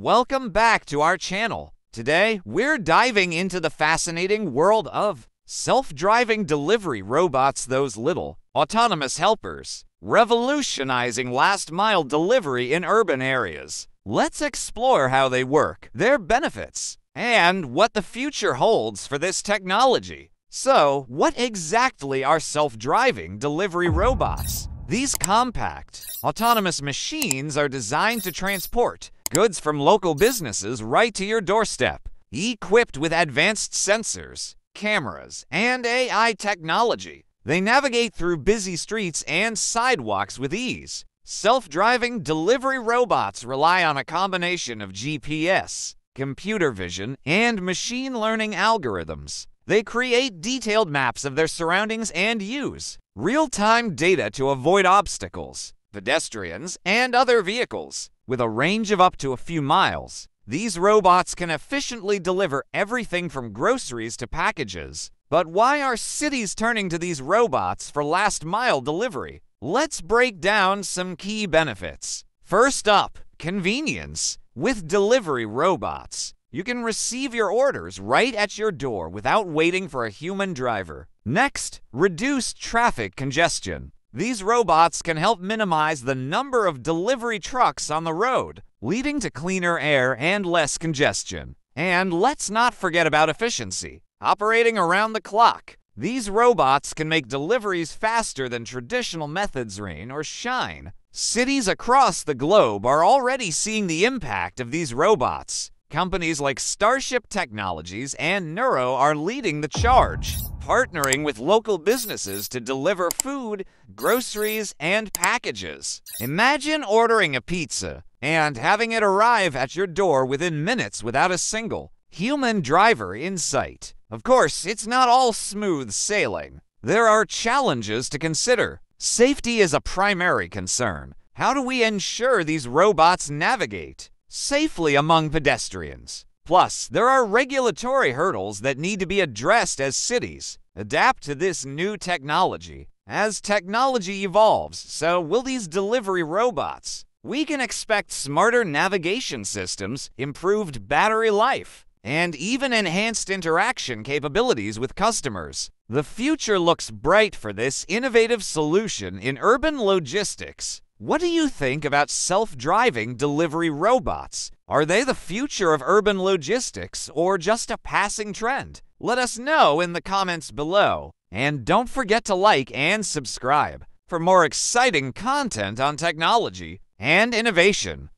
Welcome back to our channel. Today, we're diving into the fascinating world of self-driving delivery robots those little autonomous helpers, revolutionizing last-mile delivery in urban areas. Let's explore how they work, their benefits, and what the future holds for this technology. So, what exactly are self-driving delivery robots? These compact, autonomous machines are designed to transport goods from local businesses right to your doorstep, equipped with advanced sensors, cameras, and AI technology. They navigate through busy streets and sidewalks with ease. Self-driving delivery robots rely on a combination of GPS, computer vision, and machine learning algorithms. They create detailed maps of their surroundings and use real time data to avoid obstacles, pedestrians, and other vehicles. With a range of up to a few miles, these robots can efficiently deliver everything from groceries to packages. But why are cities turning to these robots for last mile delivery? Let's break down some key benefits. First up, convenience. With delivery robots, you can receive your orders right at your door without waiting for a human driver. Next, reduce traffic congestion. These robots can help minimize the number of delivery trucks on the road, leading to cleaner air and less congestion. And let's not forget about efficiency. Operating around the clock, these robots can make deliveries faster than traditional methods rain or shine. Cities across the globe are already seeing the impact of these robots. Companies like Starship Technologies and Nuro are leading the charge, partnering with local businesses to deliver food, groceries, and packages. Imagine ordering a pizza and having it arrive at your door within minutes without a single human driver in sight. Of course, it's not all smooth sailing. There are challenges to consider. Safety is a primary concern. How do we ensure these robots navigate? Safely among pedestrians. Plus, there are regulatory hurdles that need to be addressed as cities adapt to this new technology. As technology evolves, so will these delivery robots. We can expect smarter navigation systems, improved battery life, and even enhanced interaction capabilities with customers. The future looks bright for this innovative solution in urban logistics what do you think about self-driving delivery robots? Are they the future of urban logistics or just a passing trend? Let us know in the comments below. And don't forget to like and subscribe for more exciting content on technology and innovation.